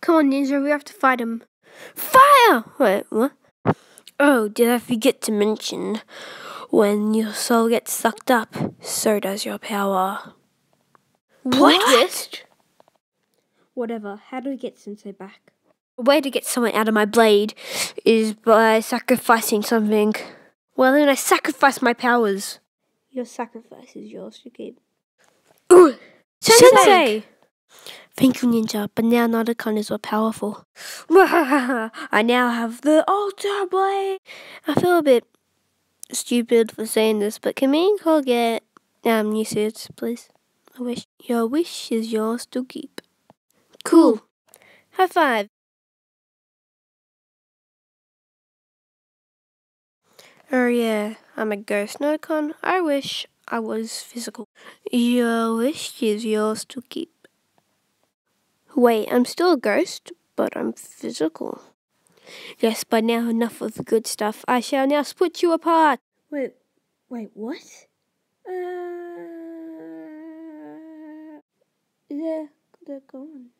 Come on, Ninja, we have to fight him. Fire! Wait, what? Oh, did I forget to mention? When your soul gets sucked up, so does your power. What? twist? Whatever, how do we get Sensei back? A way to get someone out of my blade is by sacrificing something. Well, then I sacrifice my powers. Your sacrifice is yours you keep. Ooh! Sensei! Sensei! Thank you, Ninja, but now Nadakhan is more powerful. I now have the Ultra Blade! I feel a bit stupid for saying this, but can me and Cole get um, new suits, please? I wish. Your wish is yours to keep. Cool. High five. Oh yeah, I'm a ghost Nadakhan. I wish I was physical. Your wish is yours to keep. Wait, I'm still a ghost, but I'm physical. Yes, but now enough of the good stuff. I shall now split you apart. Wait, wait, what? Uh, yeah, they're gone.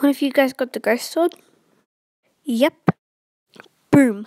One of you guys got the ghost sword? Yep. Boom.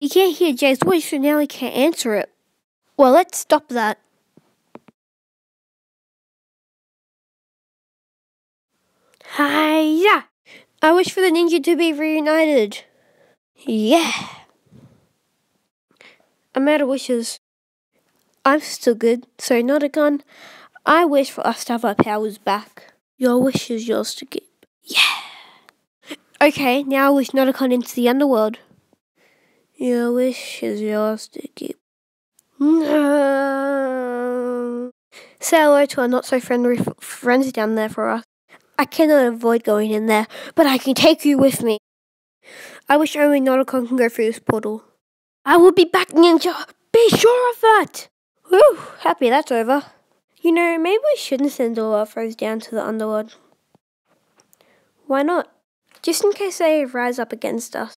you can't hear Jay's voice, so now he can't answer it. Well, let's stop that. Hiya! I wish for the ninja to be reunited. Yeah. I'm out of wishes. I'm still good, so Nadakhan. I wish for us to have our powers back. Your wish is yours to keep. Yeah. Okay, now I wish Nadakhan into the underworld. Your wish is yours to keep. Say hello to our not so friendly friends down there for us. I cannot avoid going in there, but I can take you with me. I wish only Nadakhan can go through this portal. I will be back, Ninja! Be sure of that! Whew, happy that's over. You know, maybe we shouldn't send all our foes down to the underworld. Why not? Just in case they rise up against us.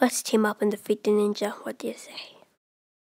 Let's team up and defeat the ninja. What do you say?